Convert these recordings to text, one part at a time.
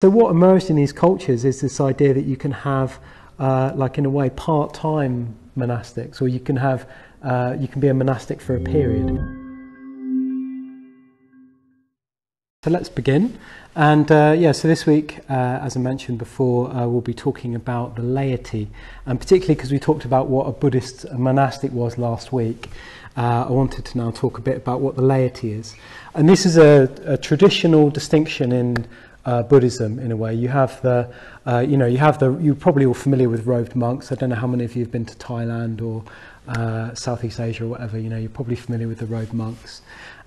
So what emerged in these cultures is this idea that you can have, uh, like in a way, part-time monastics, or you can have, uh, you can be a monastic for a period. So let's begin. And uh, yeah, so this week, uh, as I mentioned before, uh, we'll be talking about the laity, and particularly because we talked about what a Buddhist monastic was last week. Uh, I wanted to now talk a bit about what the laity is. And this is a, a traditional distinction in uh, Buddhism in a way. You have the, uh, you know, you have the, you're probably all familiar with robed monks. I don't know how many of you have been to Thailand or uh, Southeast Asia or whatever. You know, you're probably familiar with the robed monks,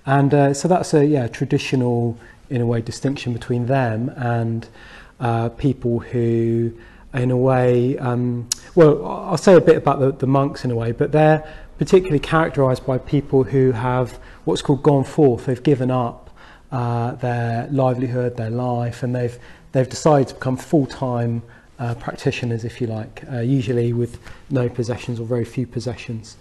and uh, so that's a yeah traditional in a way distinction between them and uh, people who, in a way, um, well, I'll say a bit about the, the monks in a way, but they're particularly characterized by people who have what's called gone forth. They've given up uh, their livelihood, their life, and they've they've decided to become full time uh, practitioners, if you like, uh, usually with no possessions or very few possessions,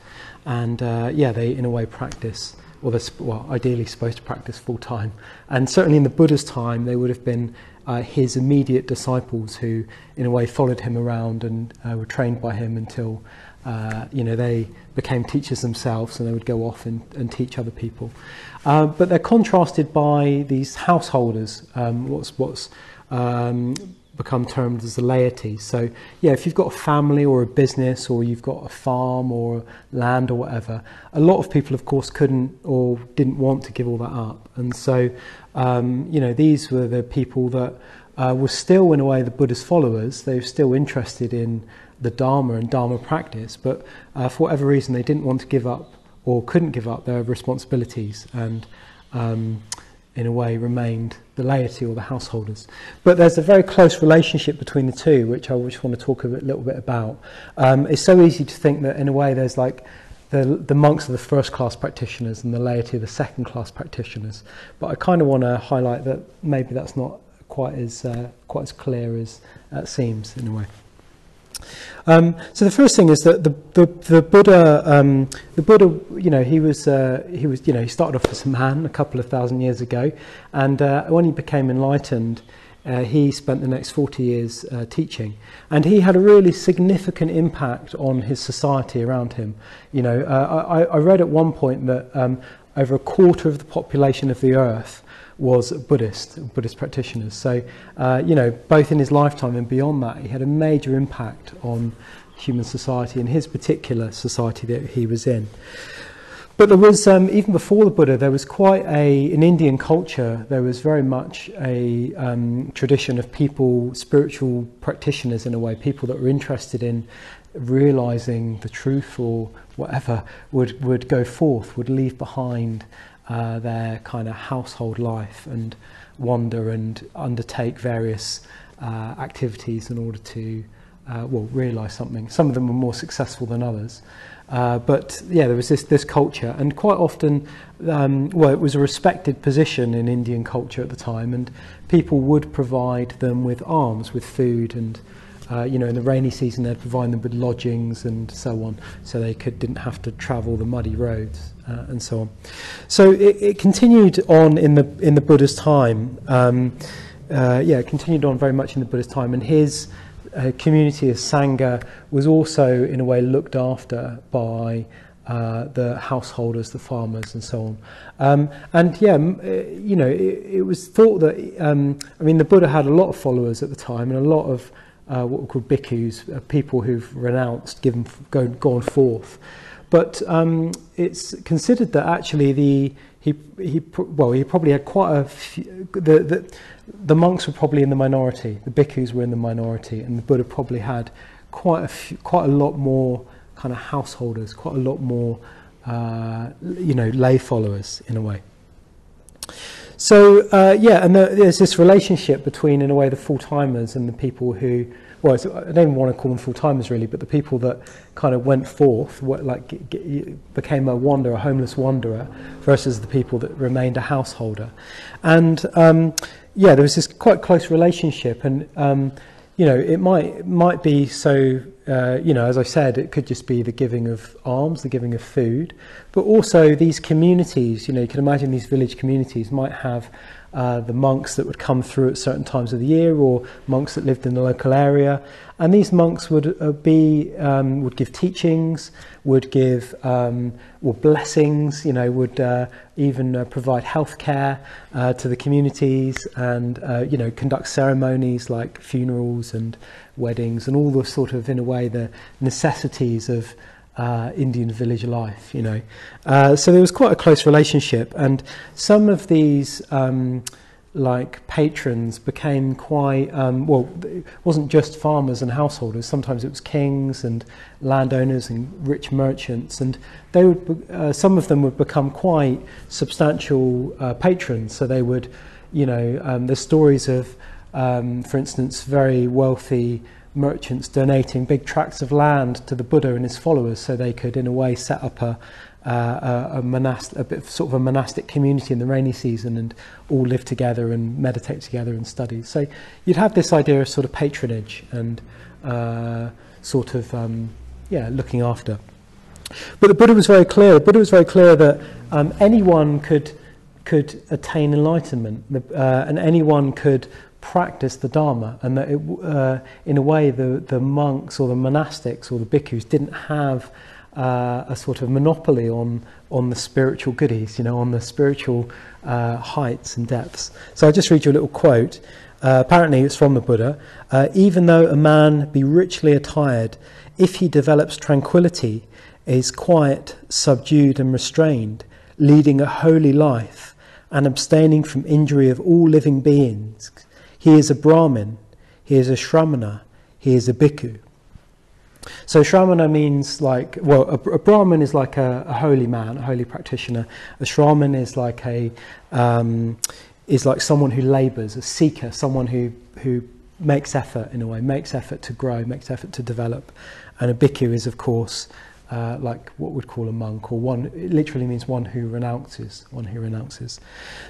and uh, yeah, they in a way practice. Or they're well, ideally supposed to practice full time, and certainly in the Buddha's time, they would have been uh, his immediate disciples who, in a way, followed him around and uh, were trained by him until uh, you know, they became teachers themselves and they would go off and, and teach other people. Uh, but they're contrasted by these householders, um, what's, what's um, become termed as the laity. So, yeah, if you've got a family or a business or you've got a farm or land or whatever, a lot of people, of course, couldn't or didn't want to give all that up. And so, um, you know, these were the people that uh, were still, in a way, the Buddha's followers. They were still interested in the Dharma and Dharma practice, but uh, for whatever reason they didn't want to give up or couldn't give up their responsibilities and um, in a way remained the laity or the householders. But there's a very close relationship between the two, which I just want to talk a bit, little bit about. Um, it's so easy to think that in a way there's like the, the monks are the first class practitioners and the laity are the second class practitioners. But I kind of want to highlight that maybe that's not quite as, uh, quite as clear as it seems in a way. Um, so the first thing is that the the, the Buddha, um, the Buddha, you know, he was uh, he was you know he started off as a man a couple of thousand years ago, and uh, when he became enlightened, uh, he spent the next forty years uh, teaching, and he had a really significant impact on his society around him. You know, uh, I, I read at one point that um, over a quarter of the population of the earth was Buddhist, Buddhist practitioners. So, uh, you know, both in his lifetime and beyond that, he had a major impact on human society and his particular society that he was in. But there was, um, even before the Buddha, there was quite a, in Indian culture, there was very much a um, tradition of people, spiritual practitioners in a way, people that were interested in realizing the truth or whatever, would, would go forth, would leave behind uh, their kind of household life and wander and undertake various uh, activities in order to, uh, well, realise something. Some of them were more successful than others. Uh, but yeah, there was this, this culture, and quite often, um, well, it was a respected position in Indian culture at the time, and people would provide them with alms, with food and uh, you know, in the rainy season, they'd provide them with lodgings and so on, so they could didn't have to travel the muddy roads uh, and so on. So it, it, continued on in the in the Buddha's time. Um, uh, yeah, it continued on very much in the Buddha's time, and his uh, community of sangha was also, in a way, looked after by. Uh, the householders, the farmers, and so on. Um, and yeah, uh, you know, it, it was thought that, um, I mean, the Buddha had a lot of followers at the time and a lot of uh, what we call bhikkhus, uh, people who've renounced, given, go, gone forth. But um, it's considered that actually the he he well he probably had quite a few, the, the the monks were probably in the minority, the bhikkhus were in the minority, and the Buddha probably had quite a few, quite a lot more kind of householders, quite a lot more uh, you know lay followers in a way. So uh, yeah, and the, there's this relationship between, in a way, the full timers and the people who, well, I don't even want to call them full timers really, but the people that kind of went forth, what, like get, get, became a wanderer, a homeless wanderer, versus the people that remained a householder, and um, yeah, there was this quite close relationship, and um, you know, it might might be so. Uh, you know, as I said, it could just be the giving of alms, the giving of food, but also these communities. You know, you can imagine these village communities might have uh, the monks that would come through at certain times of the year or monks that lived in the local area. And these monks would uh, be um, would give teachings, would give um, or blessings, you know, would uh, even uh, provide health care uh, to the communities and uh, you know conduct ceremonies like funerals and weddings and all the sort of in a way the necessities of uh, Indian village life, you know. Uh, so there was quite a close relationship, and some of these um, like patrons became quite um, well. It wasn't just farmers and householders. Sometimes it was kings and landowners and rich merchants, and they would. Uh, some of them would become quite substantial uh, patrons. So they would, you know, um, there's stories of, um, for instance, very wealthy merchants donating big tracts of land to the Buddha and his followers so they could, in a way, set up a, uh, a, a, monast- a bit of sort of a monastic community in the rainy season and all live together and meditate together and study. So you'd have this idea of sort of patronage and uh, sort of, um, yeah, looking after. But the Buddha was very clear. The Buddha was very clear that um, anyone could could attain enlightenment, uh, and anyone could practice the Dharma, and that it, uh, in a way the, the monks or the monastics or the bhikkhus didn't have uh, a sort of monopoly on, on the spiritual goodies, you know, on the spiritual uh, heights and depths. So I'll just read you a little quote. Uh, apparently, it's from the Buddha. Uh, even though a man be richly attired, if he develops tranquility, is quiet, subdued, and restrained, leading a holy life, and abstaining from injury of all living beings, he is a Brahmin, he is a Shramana, he is a Bhikkhu. So Shramana means like, well, a, a Brahmin is like a, a, holy man, a holy practitioner. A Shraman is like a, um, is like someone who labours, a seeker, someone who, who makes effort in a way, makes effort to grow, makes effort to develop. And a Bhikkhu is, of course, uh, like what we'd call a monk, or one, it literally means one who renounces, one who renounces.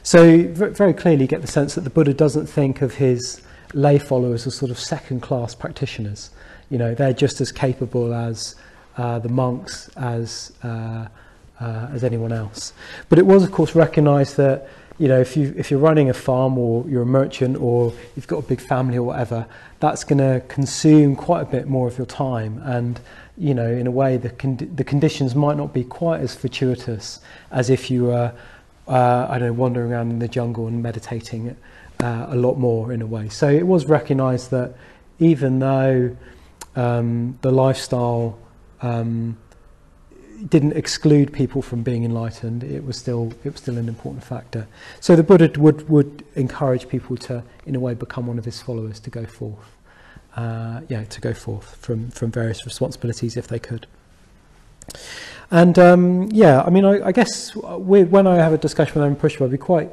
So very clearly you get the sense that the Buddha doesn't think of his lay followers as sort of second class practitioners. You know, they're just as capable as uh, the monks, as, uh, uh, as anyone else. But it was, of course, recognized that you know, if, you, if you're running a farm or you're a merchant or you've got a big family or whatever, that's going to consume quite a bit more of your time. And you know, in a way, the, con- the conditions might not be quite as fortuitous as if you were, uh, I don't know, wandering around in the jungle and meditating uh, a lot more in a way. So it was recognized that even though um, the lifestyle um, didn't exclude people from being enlightened, it was still it was still an important factor. So the Buddha would would encourage people to, in a way, become one of his followers to go forth uh, yeah, to go forth from, from various responsibilities if they could. And um, yeah, I mean, I, I guess when I have a discussion with Amarapuspa, I'd be quite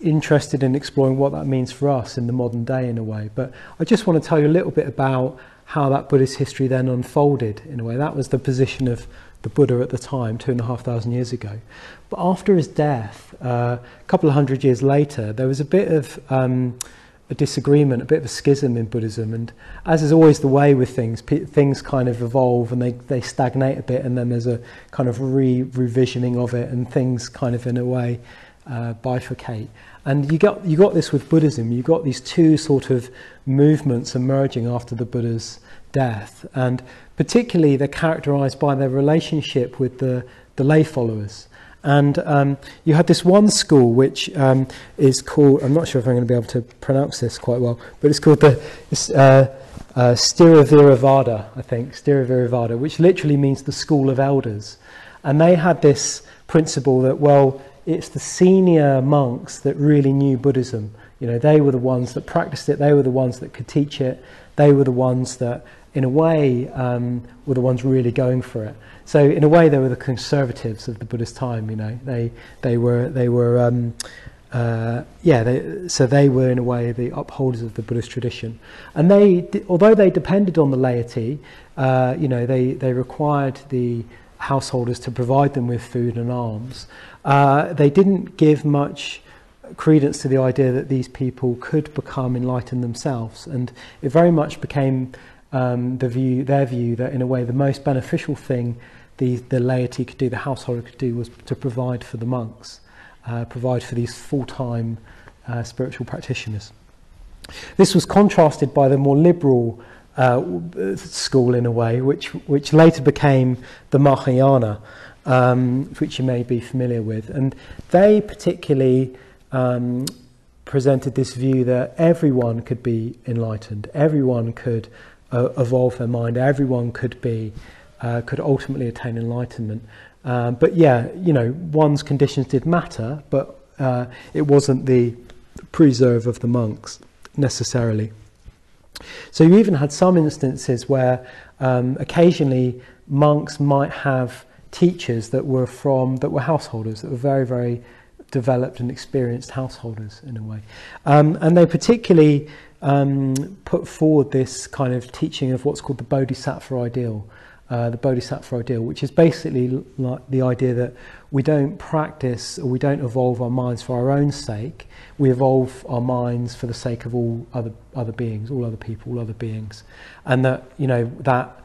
interested in exploring what that means for us in the modern day in a way. But I just want to tell you a little bit about how that Buddhist history then unfolded in a way. That was the position of the Buddha at the time, two and a half thousand years ago. But after his death, uh, a couple of hundred years later, there was a bit of um, a disagreement, a bit of a schism in Buddhism. And as is always the way with things, p- things kind of evolve and they, they stagnate a bit, and then there's a kind of re revisioning of it, and things kind of in a way uh, bifurcate. And you got you got this with Buddhism. You got these two sort of movements emerging after the Buddha's death, and particularly they're characterized by their relationship with the the lay followers. And um, you had this one school which um, is called, I'm not sure if I'm going to be able to pronounce this quite well, but it's called the uh, uh, Sthiraviravada, I think, Sthiraviravada, which literally means the school of elders. And they had this principle that, well, it's the senior monks that really knew Buddhism. You know, they were the ones that practiced it, they were the ones that could teach it, they were the ones that, in a way, um, were the ones really going for it. So in a way, they were the conservatives of the Buddhist time. You know, they they were they were um, uh, yeah. They, so they were in a way the upholders of the Buddhist tradition, and they although they depended on the laity, uh, you know, they they required the householders to provide them with food and alms. Uh, they didn't give much credence to the idea that these people could become enlightened themselves, and it very much became um, the view, their view, that in a way the most beneficial thing the, the laity could do, the householder could do, was to provide for the monks, uh, provide for these full time uh, spiritual practitioners. This was contrasted by the more liberal uh, school in a way, which, which later became the Mahayana, um, which you may be familiar with. And they particularly um, presented this view that everyone could be enlightened, everyone could uh, evolve their mind, everyone could be, uh, could ultimately attain enlightenment. Um, but yeah, you know, one's conditions did matter, but uh, it wasn't the preserve of the monks necessarily. So you even had some instances where um, occasionally monks might have teachers that were from that were householders that were very very developed and experienced householders in a way, um, and they particularly um, put forward this kind of teaching of what's called the Bodhisattva ideal. Uh, the Bodhisattva ideal, which is basically like the idea that we don't practice or we don't evolve our minds for our own sake. We evolve our minds for the sake of all other other beings, all other people, all other beings, and that you know that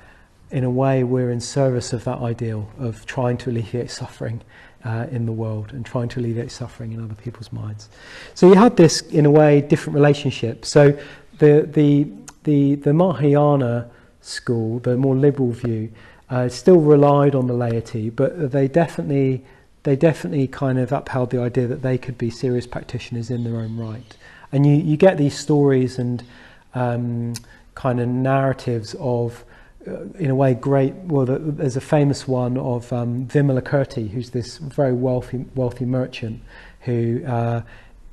in a way we're in service of that ideal of trying to alleviate suffering uh, in the world and trying to alleviate suffering in other people's minds. So you had this in a way different relationship. So the the the the Mahayana school, the more liberal view, uh, still relied on the laity, but they definitely they definitely kind of upheld the idea that they could be serious practitioners in their own right. And you, you get these stories and um, kind of narratives of, in a way, great. Well, the, there's a famous one of um, Vimalakirti, who's this very wealthy wealthy merchant who uh,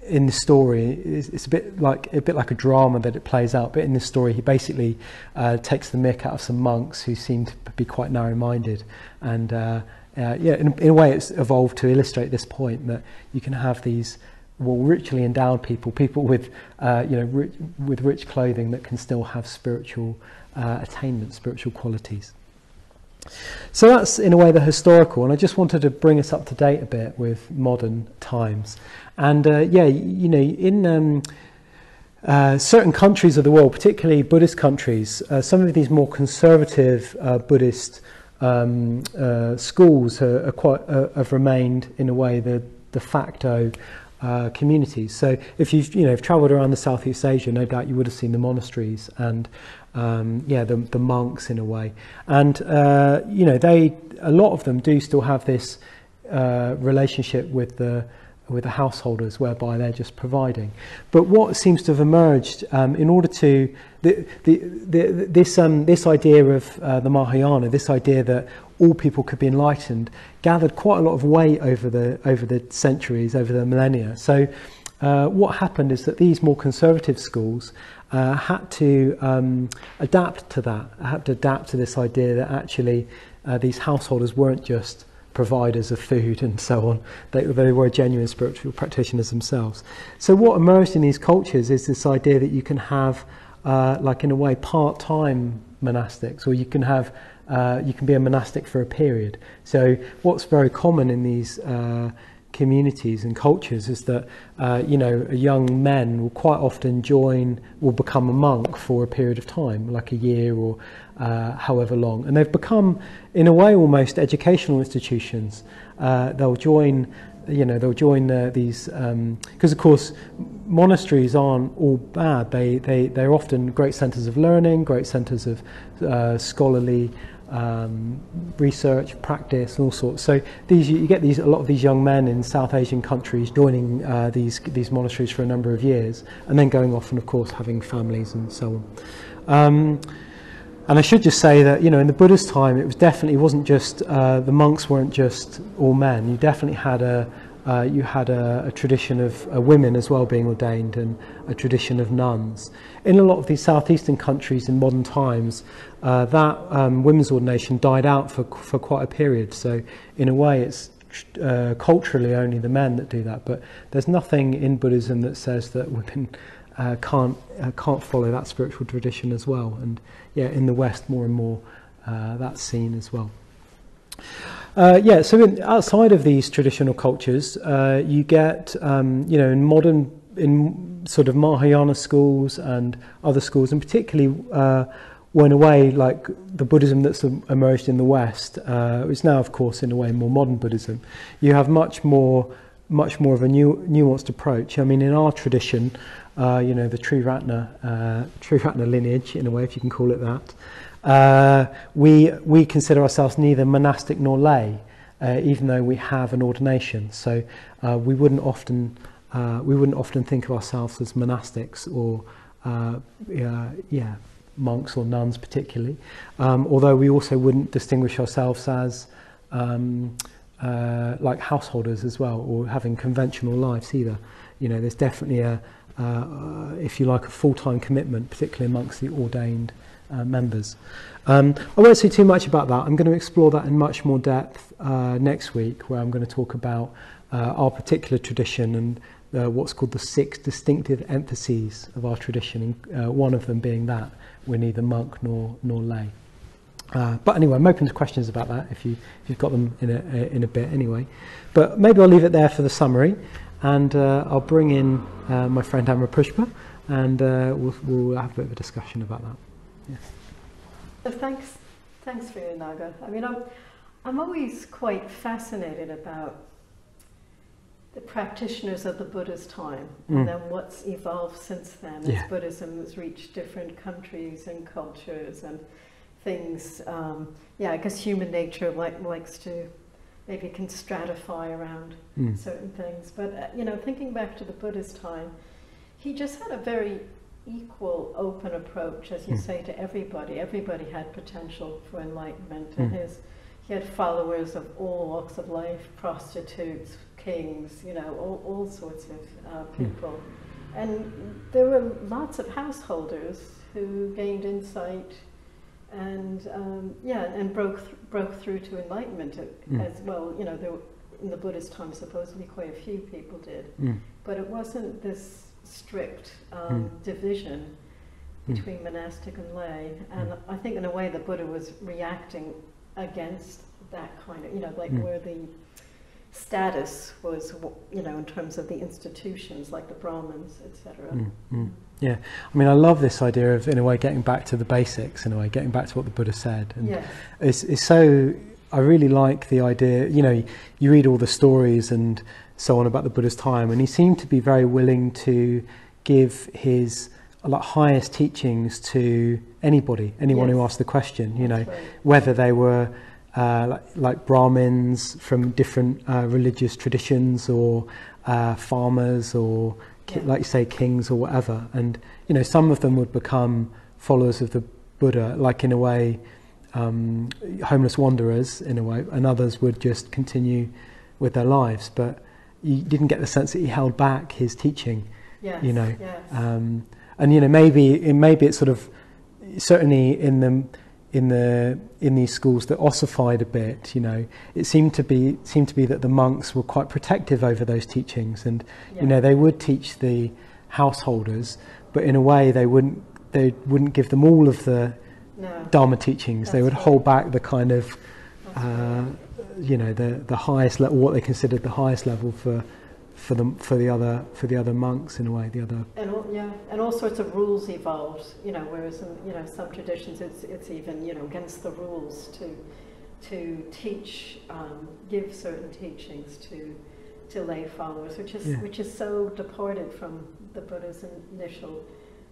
in the story, it's, it's, a bit like a bit like a drama that it plays out. But in this story, he basically uh, takes the mick out of some monks who seem to be quite narrow-minded, and uh, uh, yeah, in, in, a way, it's evolved to illustrate this point that you can have these well richly endowed people, people with uh, you know rich, with rich clothing that can still have spiritual uh, attainment, spiritual qualities. So that's in a way the historical, and I just wanted to bring us up to date a bit with modern times. And uh, yeah, you know, in um, uh, certain countries of the world, particularly Buddhist countries, uh, some of these more conservative uh, Buddhist um, uh, schools are, are quite, uh, have remained in a way the de facto communities. So if you've you know travelled around the Southeast Asia, no doubt you would have seen the monasteries and um, yeah the, the monks in a way. And uh, you know they a lot of them do still have this uh, relationship with the with the householders whereby they're just providing. But what seems to have emerged um, in order to the, the, the, this um, this idea of uh, the Mahayana, this idea that all people could be enlightened, gathered quite a lot of weight over the over the centuries, over the millennia. So. Uh, what happened is that these more conservative schools uh, had to um, adapt to that, had to adapt to this idea that actually uh, these householders weren't just providers of food and so on. They, they were genuine spiritual practitioners themselves. So what emerged in these cultures is this idea that you can have, uh, like in a way, part-time monastics, or you can have, uh, you can be a monastic for a period. So what's very common in these uh, communities and cultures is that uh, you know young men will quite often join will become a monk for a period of time like a year or uh, however long. And they've become in a way almost educational institutions. Uh, they'll join you know they'll join uh, these because um, of course monasteries aren't all bad. They they they're often great centers of learning great centers of uh, scholarly um, research, practice, and all sorts. So these you get these a lot of these young men in South Asian countries joining uh, these these monasteries for a number of years, and then going off and of course having families and so on. Um, and I should just say that you know in the Buddha's time it was definitely it wasn't just uh, the monks weren't just all men. You definitely had a uh, you had a, a tradition of uh, women as well being ordained and a tradition of nuns. In a lot of these southeastern countries in modern times, uh, that um, women's ordination died out for, for quite a period. So, in a way, it's uh, culturally only the men that do that. But there's nothing in Buddhism that says that women uh, can't, uh, can't follow that spiritual tradition as well. And yeah, in the West, more and more that's seen as well. Uh, yeah, so in, outside of these traditional cultures, uh, you get, um, you know, in modern, in sort of Mahayana schools and other schools, and particularly uh, when a way like the Buddhism that's emerged in the West, uh, is now, of course, in a way more modern Buddhism. You have much more much more of a nu- nuanced approach. I mean, in our tradition, uh, you know, the Triratna, uh, Triratna lineage, in a way, if you can call it that, uh, we, we consider ourselves neither monastic nor lay, uh, even though we have an ordination. So uh, we wouldn't often uh, we wouldn't often think of ourselves as monastics or uh, yeah monks or nuns particularly. Um, although we also wouldn't distinguish ourselves as um, uh, like householders as well or having conventional lives either. You know, there's definitely a if you like a full-time commitment, particularly amongst the ordained uh, members. Um, I won't say too much about that. I'm going to explore that in much more depth uh, next week, where I'm going to talk about uh, our particular tradition and uh, what's called the six distinctive emphases of our tradition, uh, one of them being that we're neither monk nor, nor lay. Uh, but anyway, I'm open to questions about that if, you, if you've got them in a, in a bit anyway. But maybe I'll leave it there for the summary and uh, I'll bring in uh, my friend Amarapuspa and uh, we'll, we'll have a bit of a discussion about that. So thanks, thanks for Viryanaga. I mean, I'm, I'm always quite fascinated about the practitioners of the Buddha's time mm. and then what's evolved since then yeah. as Buddhism has reached different countries and cultures and things. Um, yeah, I guess human nature like, likes to maybe can stratify around mm. certain things. But, uh, you know, thinking back to the Buddha's time, he just had a very equal, open approach, as you mm. say, to everybody. Everybody had potential for enlightenment, and mm. his he had followers of all walks of life, prostitutes, kings, you know, all, all sorts of uh, hmm. people. And there were lots of householders who gained insight and um, yeah, and broke th- broke through to enlightenment mm. as well. You know, there were, in the Buddhist time, supposedly quite a few people did, mm. but it wasn't this strict um, mm. division hmm. between mm. monastic and lay. And mm. I think, in a way, the Buddha was reacting against that kind of, you know, like hmm. where the status was, you know, in terms of the institutions like the Brahmins, etc. Hmm. Yeah, I mean, I love this idea of, in a way, getting back to the basics, in a way, getting back to what the Buddha said. And yes. it's, it's so, I really like the idea, you know, you read all the stories and so on about the Buddha's time, and he seemed to be very willing to give his like highest teachings to anybody, anyone yes. who asked the question. You know, right. whether they were uh, like, like, Brahmins from different uh, religious traditions, or uh, farmers, or yeah. like you say, kings, or whatever. And you know, some of them would become followers of the Buddha, like in a way, um, homeless wanderers in a way, and others would just continue with their lives. But you didn't get the sense that he held back his teaching. Yes, you know, yes. um, and you know maybe it, maybe it's sort of certainly in the in the in these schools that ossified a bit. You know, it seemed to be seemed to be that the monks were quite protective over those teachings, and yeah. you know they would teach the householders, but in a way they wouldn't they wouldn't give them all of the no. Dharma teachings. That's they would hold back the kind of uh, you know the the highest level, what they considered the highest level for for the for the other for the other monks in a way, the other. And all, yeah, and all sorts of rules evolved. You know, whereas in you know some traditions it's it's even you know against the rules to to teach um, give certain teachings to to lay followers, which is yeah. which is so departed from the Buddha's initial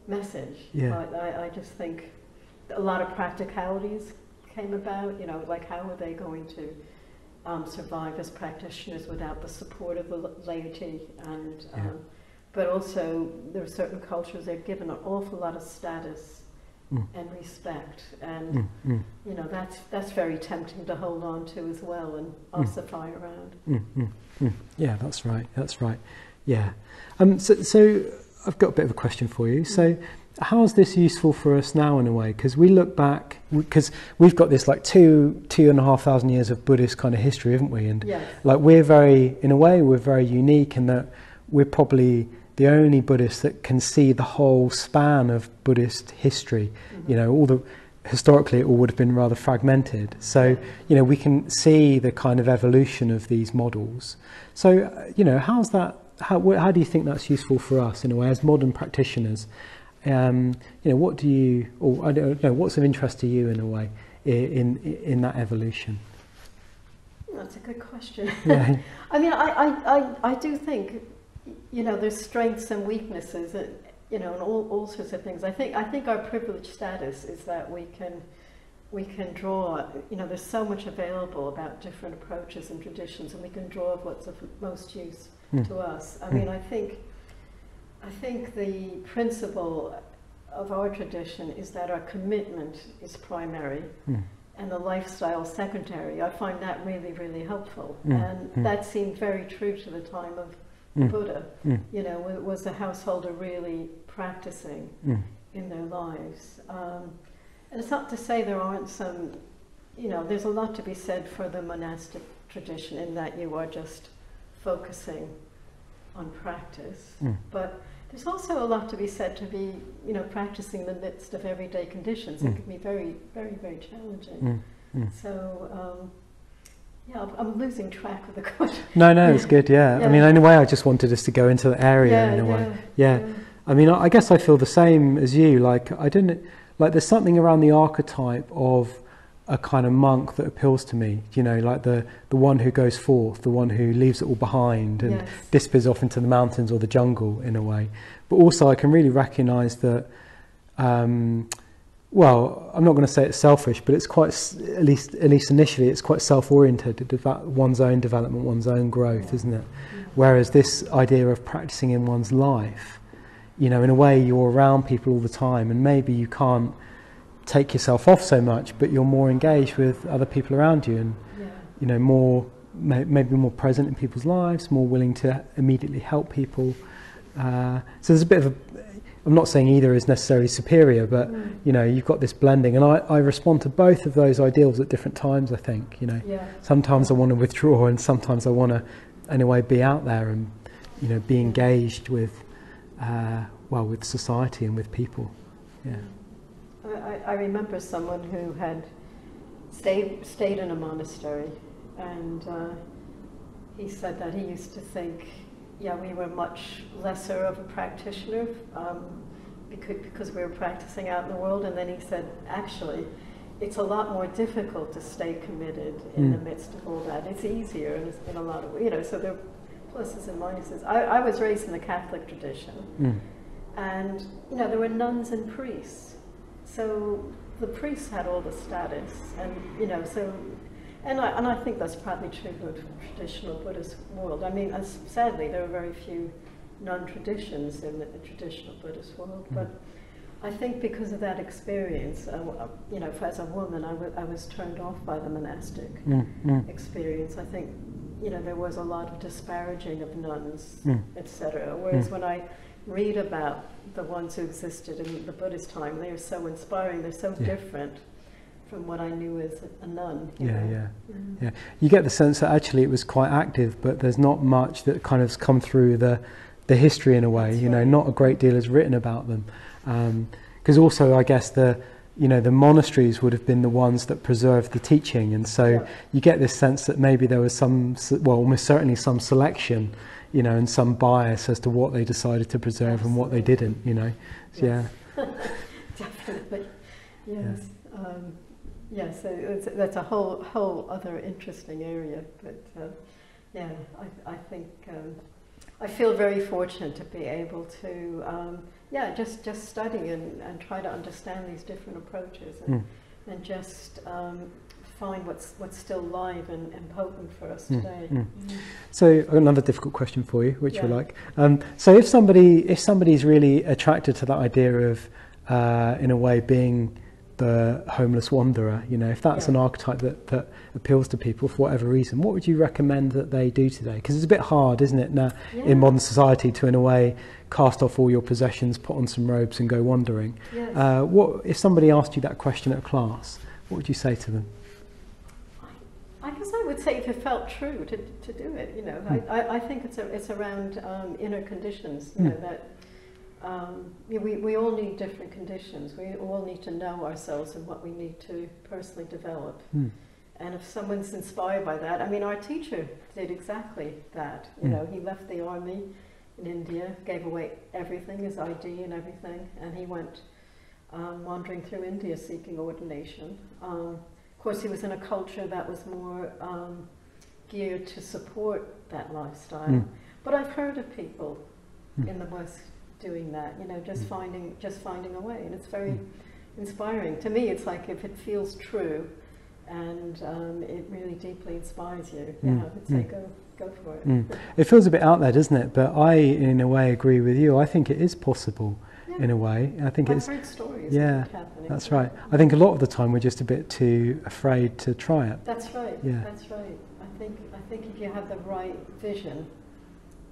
message. Yeah. But I, I just think a lot of practicalities came about. You know, like how are they going to um, survive as practitioners without the support of the laity and yeah. um, but also there are certain cultures they've given an awful lot of status mm. and respect and mm, mm. you know that's that's very tempting to hold on to as well and ossify around mm, mm, mm. yeah that's right that's right yeah um, so, so I've got a bit of a question for you so how is this useful for us now in a way? Because we look back, because we've got this like two, two and a half thousand years of Buddhist kind of history, haven't we? And yes. like we're very, in a way, we're very unique in that we're probably the only Buddhists that can see the whole span of Buddhist history. Mm-hmm. You know, all the historically it all would have been rather fragmented. So you know, we can see the kind of evolution of these models. So you know, how's that? How, how do you think that's useful for us in a way as modern practitioners? Um, you know, what do you, or I don't know, what's of interest to you in a way in in, in that evolution? that's a good question. Yeah. I mean, I, I, I, I do think, you know, there's strengths and weaknesses, and, you know, and all, all sorts of things. I think, I think our privileged status is that we can, we can draw, you know, there's so much available about different approaches and traditions, and we can draw of what's of most use Mm. to us. I Mm. mean, I think, I think the principle of our tradition is that our commitment is primary Mm. and the lifestyle secondary. I find that really, really helpful. Mm, And mm. that seemed very true to the time of the Mm. Buddha. Mm. You know, was the householder really practicing Mm. in their lives? Um, and it's not to say there aren't some, you know, there's a lot to be said for the monastic tradition in that you are just focusing on practice. But there's also a lot to be said to be, you know, practicing in the midst of everyday conditions. It Mm. can be very, very, very challenging. Mm. Mm. So, um, yeah, I'm- I'm losing track of the question. No, no, it's good. Yeah. I mean, in a way, I just wanted us to go into the area in a way. Yeah. I mean, I I guess I feel the same as you. Like, I didn't like. There's something around the archetype of a kind of monk that appeals to me. You know, like the the one who goes forth, the one who leaves it all behind and Yes. disappears off into the mountains or the jungle in a way. But also, I can really recognise that. Um, well, I'm not going to say it's selfish, but it's quite, at least at least initially, it's quite self-oriented. About one's own development, one's own growth, isn't it? Whereas this idea of practicing in one's life, you know, in a way, you're around people all the time, and maybe you can't take yourself off so much, but you're more engaged with other people around you, and Yeah. you know, more may, maybe more present in people's lives, more willing to immediately help people. Uh, so there's a bit of a. I'm not saying either is necessarily superior, but Mm. you know, you've got this blending, and I, I respond to both of those ideals at different times. I think you know, Yeah. sometimes I want to withdraw, and sometimes I want to, anyway, be out there and you know, be engaged with, uh, well, with society and with people. Yeah. I, I- remember someone who had stayed, stayed in a monastery, and uh, he said that he used to think, yeah, we were much lesser of a practitioner um, because, because we were practicing out in the world, and then he said, actually, it's a lot more difficult to stay committed in the Mm. midst of all that. It's easier in, in a lot of, you know, so there are pluses and minuses. I, I was raised in the Catholic tradition, Mm. and you know there were nuns and priests so the priests had all the status and you know so and I, and I think that's probably true of the traditional Buddhist world. I mean, as, sadly, there are very few non-traditions in the, traditional Buddhist world, Mm. but I think because of that experience, uh, uh, you know, as a woman, I I was turned off by the monastic Mm. Mm. experience. I think, you know, there was a lot of disparaging of nuns, Mm. etc. Whereas Mm. when I read about the ones who existed in the Buddhist time, they are so inspiring. They're so Yeah. different from what I knew as a, nun. you Yeah, know. yeah. Mm. Yeah, you get the sense that actually it was quite active, but there's not much that kind of has come through the the history in a way. That's you know, not a great deal is written about them, because also I guess the you know the monasteries would have been the ones that preserved the teaching, and so Yeah. you get this sense that maybe there was some, well, almost certainly some selection, you know, and some bias as to what they decided to preserve and what they didn't. You know, So, yeah. Definitely. Yes. Um, yes. So that's a whole whole other interesting area. But uh, yeah, I, I think um, I feel very fortunate to be able to um, yeah just just study and, and try to understand these different approaches and, Mm. and just um, find what's what's still live and, and potent for us Mm, today. mm. So another difficult question for you, which you like. Um, so if somebody if somebody's really attracted to that idea of, uh, in a way, being the homeless wanderer, you know, if that's Yeah. an archetype that, that appeals to people for whatever reason, what would you recommend that they do today? Because it's a bit hard, isn't it, now Yeah. in modern society to, in a way, cast off all your possessions, put on some robes, and go wandering. Yes. Uh, what if somebody asked you that question at class? What would you say to them? I guess I would say if it felt true to, to do it, you know, Mm. I, I, think it's, a, it's around um, inner conditions, you know, Mm. that um, we, we all need different conditions. We all need to know ourselves and what we need to personally develop. Hmm. And if someone's inspired by that, I mean, our teacher did exactly that. You Mm. know, he left the army in India, gave away everything, his ID and everything, and he went um, wandering through India seeking ordination. Um, course, he was in a culture that was more um, geared to support that lifestyle. Mm. But I've heard of people Mm. in the West doing that, you know, just Mm. finding just finding a way, and it's very Mm. inspiring. To me, it's like if it feels true, and um, it really deeply inspires you, yeah, Mm. I would say Mm. go go for it. It feels a bit out there, doesn't it? But I, in a way, agree with you. I think it is possible, Yeah. in a way. I think I've it's heard stories. yeah, that's right. I think a lot of the time we're just a bit too afraid to try it. That's right. Yeah. That's right. I think I think if you have the right vision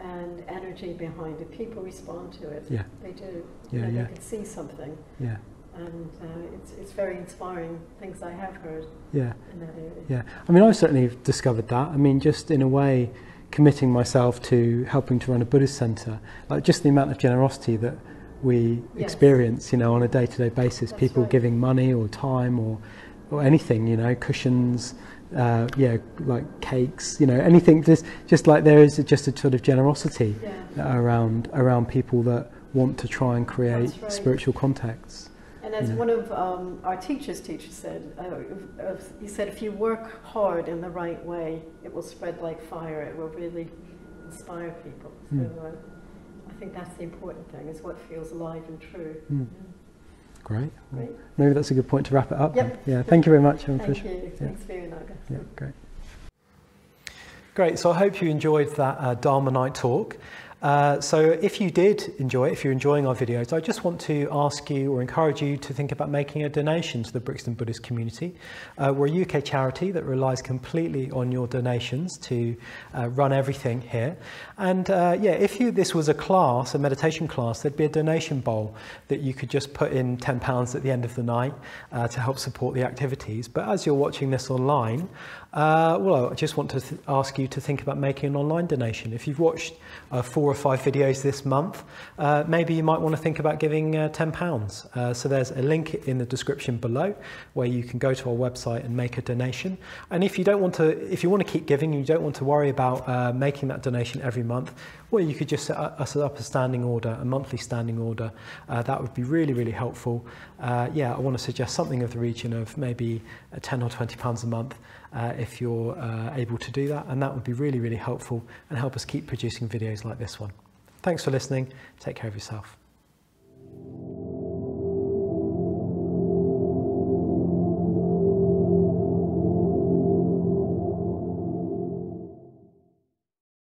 and energy behind it, people respond to it. Yeah. They do. Yeah, You know, yeah. They can see something, Yeah, and uh, it's it's very inspiring. Things I have heard yeah. in that area. Yeah, I mean, I've certainly discovered that. I mean, just in a way, committing myself to helping to run a Buddhist centre, like just the amount of generosity that we Yes. experience, you know, on a day-to-day basis. That's people right. giving money or time or or anything, you know, cushions, uh, yeah, like cakes, you know, anything. Just just like there is just a sort of generosity Yeah. around around people that want to try and create right. spiritual contacts. And as Yeah. one of um, our teachers' teachers said, uh, he said, if you work hard in the right way, it will spread like fire. It will really inspire people. So Mm. uh, think that's the important thing, is what feels alive and true. Mm. Great. Great. Maybe that's a good point to wrap it up. Yep. Yeah. Thank you very much. I'm Thank you. Thanks for Viryanaga. Yeah, great. Great, so I hope you enjoyed that uh, Dharma Night talk. Uh, so if you did enjoy if you're enjoying our videos, I just want to ask you or encourage you to think about making a donation to the Brixton Buddhist community. Uh, we're a UK charity that relies completely on your donations to uh, run everything here. And uh, yeah, if you, this was a class, a meditation class, there'd be a donation bowl that you could just put in £10 at the end of the night uh, to help support the activities. But as you're watching this online, uh, well, I just want to ask you to think about making an online donation. If you've watched uh, four or five videos this month, uh, maybe you might want to think about giving uh, £10. Uh, so there's a link in the description below where you can go to our website and make a donation. And if you don't want to, if you want to keep giving, you don't want to worry about uh, making that donation every month, well, you could just set up, set up a standing order, a monthly standing order. Uh, that would be really, really helpful. Uh, yeah, I want to suggest something of the region of maybe uh, 10 or 20 pounds a month uh, if you're uh, able to do that. And that would be really, really helpful and help us keep producing videos like this one. Thanks for listening. Take care of yourself.